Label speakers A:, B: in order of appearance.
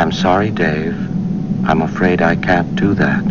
A: I'm sorry, Dave. I'm afraid I can't do that.